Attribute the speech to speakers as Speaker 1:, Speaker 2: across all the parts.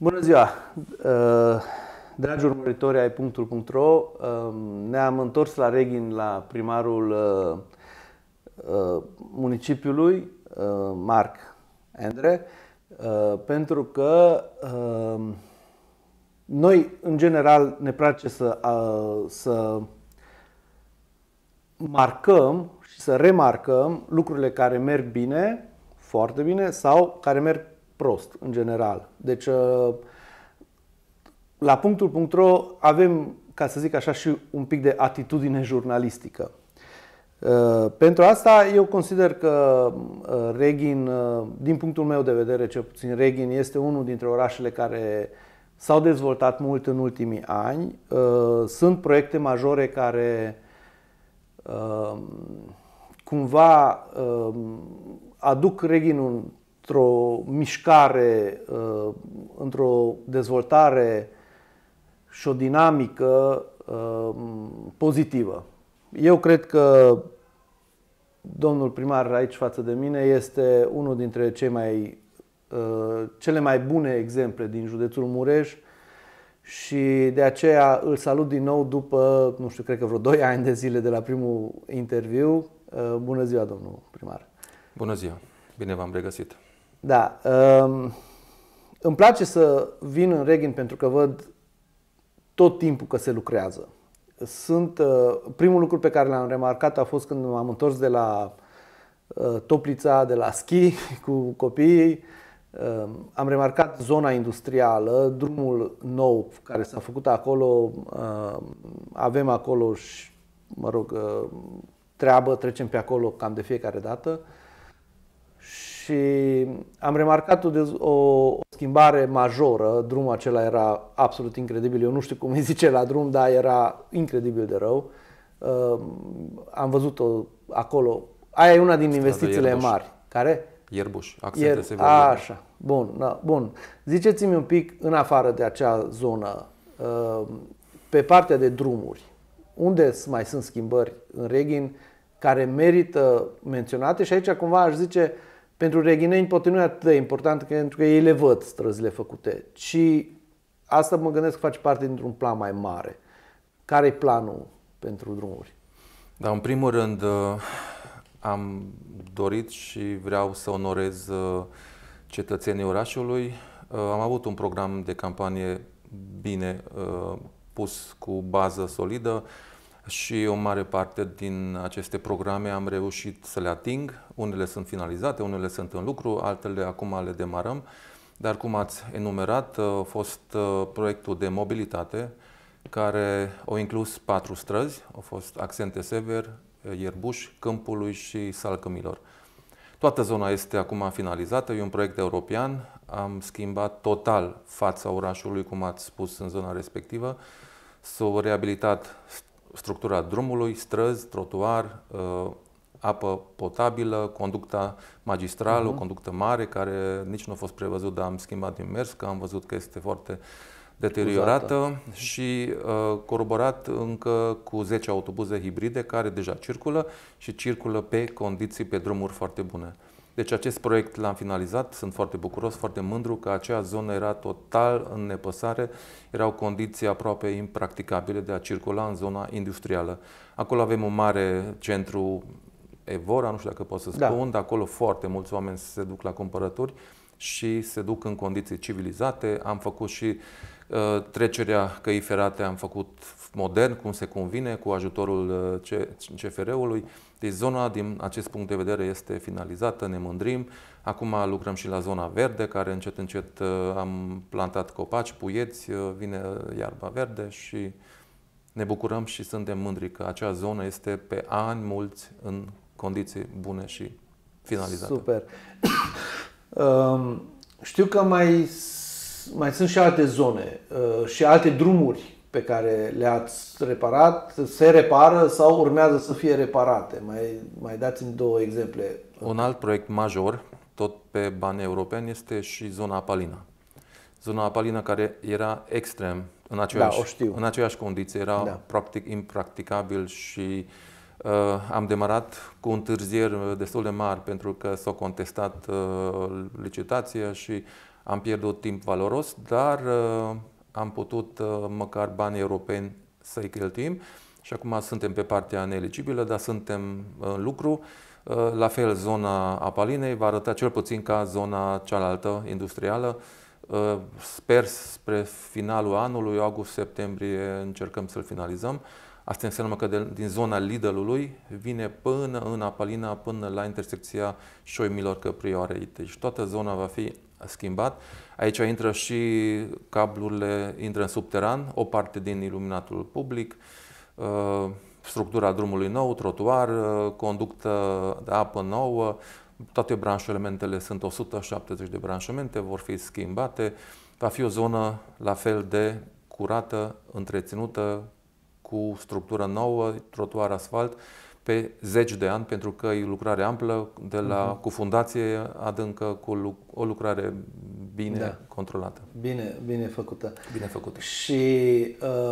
Speaker 1: Bună ziua! Uh, dragi urmăritori ai punctul.ro, uh, ne-am întors la Reghin, la primarul uh, municipiului, Marc Endre, pentru că noi, în general, ne place să, să marcăm și să remarcăm lucrurile care merg bine, foarte bine, sau care merg prost, în general. Deci, uh, la punctul.ro avem, ca să zic așa, și un pic de atitudine jurnalistică. Uh, pentru asta eu consider că uh, Reghin, din punctul meu de vedere, cel puțin Reghin, este unul dintre orașele care s-au dezvoltat mult în ultimii ani. Sunt proiecte majore care cumva aduc Reghinul într-o mișcare, uh, într-o dezvoltare și o dinamică uh, pozitivă. Eu cred că domnul primar aici față de mine este unul dintre cei mai, uh, cele mai bune exemple din județul Mureș și de aceea îl salut din nou după, nu știu, cred că vreo 2 ani de zile de la primul interviu. Bună ziua, domnul primar!
Speaker 2: Bună ziua! Bine v-am regăsit!
Speaker 1: Da. Um, îmi place să vin în Reghin pentru că văd tot timpul că se lucrează. Sunt, uh, primul lucru pe care l-am remarcat a fost când m-am întors de la uh, Toplița, de la schi cu copiii. Uh, am remarcat zona industrială, drumul nou care s-a făcut acolo. Uh, avem acolo și, mă rog, uh, treabă, trecem pe acolo cam de fiecare dată. Uh, și am remarcat o, o, o schimbare majoră. Drumul acela era absolut incredibil. Eu nu știu cum îi zice la drum, dar era incredibil de rău. Uh, am văzut-o acolo. Aia e una din investițiile mari. Care?
Speaker 2: Ierbuș,
Speaker 1: accente Ier... severe. Așa, bun, da, bun. Ziceți-mi un pic, în afară de acea zonă, uh, pe partea de drumuri, unde mai sunt schimbări în Reghin care merită menționate și aici cumva aș zice pentru reghineni poate nu e atât de important pentru că ei le văd străzile făcute, ci asta mă gândesc că face parte dintr-un plan mai mare. Care e planul pentru drumuri?
Speaker 2: Da, în primul rând uh, am dorit și vreau să onorez uh, cetățenii orașului. Uh, am avut un program de campanie bine pus cu bază solidă și o mare parte din aceste programe am reușit să le ating. Unele sunt finalizate, unele sunt în lucru, altele acum le demarăm. Dar cum ați enumerat, a fost uh, proiectul de mobilitate care au inclus patru străzi, au fost Accente Sever, Ierbuș, Câmpului și Salcămilor. Toată zona este acum finalizată, e un proiect european, am schimbat total fața orașului, cum ați spus în zona respectivă, s-au reabilitat structura drumului, străzi, trotuar, uh, apă potabilă, conducta magistrală, uh-huh. o mhm. conductă mare care nici nu a fost prevăzut, dar am schimbat din mers, că am văzut că este foarte deteriorată Uzată. și uh, coroborat încă cu 10 autobuze hibride care deja circulă și circulă pe condiții, pe drumuri foarte bune. Deci acest proiect l-am finalizat, sunt foarte bucuros, foarte mândru că acea zonă era total în nepăsare, erau condiții aproape impracticabile de a circula în zona industrială. Acolo avem un mare centru Evora, nu știu dacă pot să da. spun, da. dar acolo foarte mulți oameni se duc la cumpărături și se duc în condiții civilizate. Am făcut și uh, trecerea căii ferate, am făcut modern, cum se convine, cu ajutorul uh, CFR-ului. Deci zona, din acest punct de vedere, este finalizată, ne mândrim. Acum lucrăm și la zona verde, care încet, încet uh, am plantat copaci, puieți, uh, vine iarba verde și ne bucurăm și suntem mândri că acea zonă este pe ani mulți în condiții bune și finalizată.
Speaker 1: Super. Um, știu că mai, mai sunt și alte zone uh, și alte drumuri pe care le-ați reparat se repară sau urmează să fie reparate? Mai, mai dați-mi două exemple.
Speaker 2: Un alt proiect major, tot pe bani europeni, este și zona Apalina. Zona Apalina care era extrem, în aceeași, da, o știu. în aceeași condiție, era da. practic impracticabil și uh, am demarat cu întârzieri destul de mari pentru că s-a contestat uh, licitația și am pierdut timp valoros, dar uh, am putut uh, măcar banii europeni să-i cheltuim și acum suntem pe partea neeligibilă, dar suntem în lucru. Uh, la fel, zona Apalinei va arăta cel puțin ca zona cealaltă industrială. Uh, sper spre finalul anului, august-septembrie, încercăm să-l finalizăm. Asta înseamnă că de, din zona Lidlului vine până în Apalina, până la intersecția Șoimilor Căprioarei. Deci toată zona va fi schimbat. Aici intră și cablurile, intră în subteran, o parte din iluminatul public, uh, structura drumului nou, trotuar, uh, conductă de apă nouă, toate branșelementele sunt 170 de branșamente, vor fi schimbate. Va fi o zonă la fel de curată, întreținută, cu structură nouă, trotuar asfalt, pe zeci de ani, pentru că e lucrare amplă, de la, uh-huh. cu fundație adâncă, cu o lucrare bine da. controlată.
Speaker 1: Bine, bine făcută.
Speaker 2: Bine făcută.
Speaker 1: Și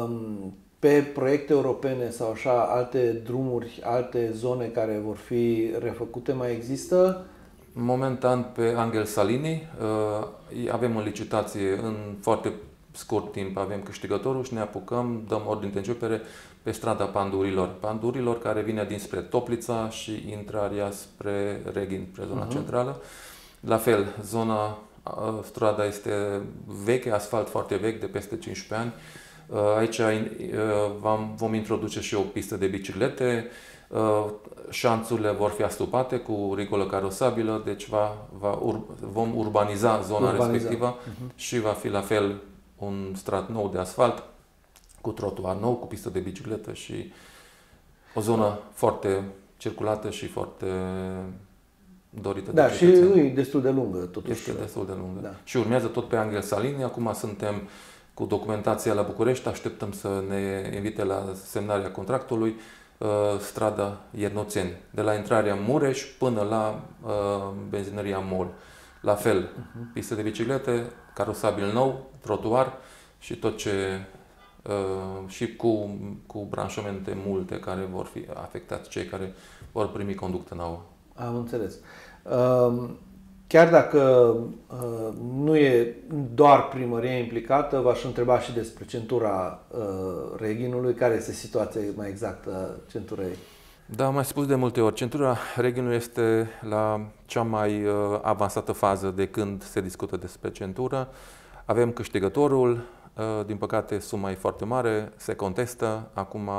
Speaker 1: um, pe proiecte europene sau așa, alte drumuri, alte zone care vor fi refăcute mai există?
Speaker 2: Momentan pe Angel Salini uh, avem o licitație în foarte scurt timp avem câștigătorul și ne apucăm, dăm ordine de începere pe strada Pandurilor. Pandurilor care vine dinspre Toplița și intrarea spre Reghin, spre zona uh-huh. centrală. La fel, zona, strada este veche, asfalt foarte vechi, de peste 15 ani. Aici vom introduce și o pistă de biciclete, șanțurile vor fi astupate cu rigolă carosabilă, deci va, va ur, vom urbaniza zona urbaniza. respectivă uh-huh. și va fi la fel un strat nou de asfalt, cu trotuar nou, cu pistă de bicicletă și o zonă foarte circulată și foarte dorită
Speaker 1: da,
Speaker 2: de
Speaker 1: și e destul de lungă totuși.
Speaker 2: Este destul de lungă. Da. Și urmează tot pe Angel Salini. Acum suntem cu documentația la București, așteptăm să ne invite la semnarea contractului uh, strada Iernoțeni, de la intrarea Mureș până la uh, benzinăria Mol. La fel, uh-huh. pistă de biciclete, carosabil nou, trotuar și tot ce uh, și cu, cu branșamente multe care vor fi afectați, cei care vor primi conductă nouă.
Speaker 1: Am înțeles. Uh, chiar dacă uh, nu e doar primăria implicată, v-aș întreba și despre centura uh, Reghinului. Care este situația mai exactă centurei?
Speaker 2: Da, am mai spus de multe ori. Centura Reghinului este la cea mai uh, avansată fază de când se discută despre centură. Avem câștigătorul, uh, din păcate suma e foarte mare, se contestă, acum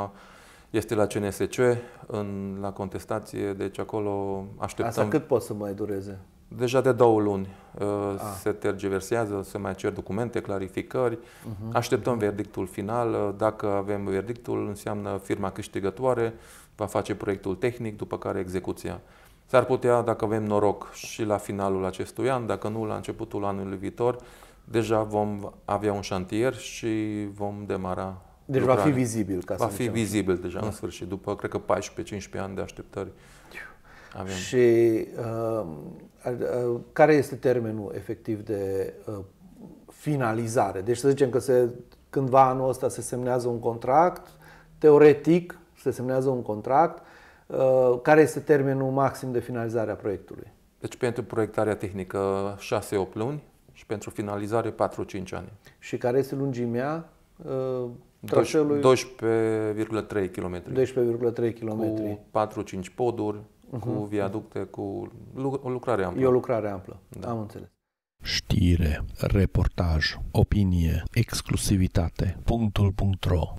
Speaker 2: este la CNSC, în, la contestație, deci acolo așteptăm...
Speaker 1: Asta cât pot să mai dureze?
Speaker 2: Deja de două luni uh, ah. se tergiversează, se mai cer documente, clarificări. Uh-huh. Așteptăm uh-huh. verdictul final. Dacă avem verdictul, înseamnă firma câștigătoare va face proiectul tehnic, după care execuția. S-ar putea, dacă avem noroc, și la finalul acestui an, dacă nu, la începutul anului viitor, deja vom avea un șantier și vom demara
Speaker 1: Deci lucrarea. va fi vizibil, ca
Speaker 2: Va
Speaker 1: să
Speaker 2: fi zicem. vizibil deja, da. în sfârșit, după, cred că 14-15 ani de așteptări.
Speaker 1: Avem. Și uh, uh, care este termenul efectiv de uh, finalizare? Deci să zicem că se, cândva anul ăsta se semnează un contract, teoretic se semnează un contract, uh, care este termenul maxim de finalizare a proiectului?
Speaker 2: Deci pentru proiectarea tehnică 6-8 luni și pentru finalizare 4-5 ani.
Speaker 1: Și care este lungimea uh,
Speaker 2: traseului? 12,3 km.
Speaker 1: 12,3 km.
Speaker 2: Cu 4-5 poduri, uh-huh. cu viaducte, cu o lucrare amplă.
Speaker 1: E o lucrare amplă, da. am înțeles.
Speaker 3: Știre, reportaj, opinie, exclusivitate, punctul, punct ro.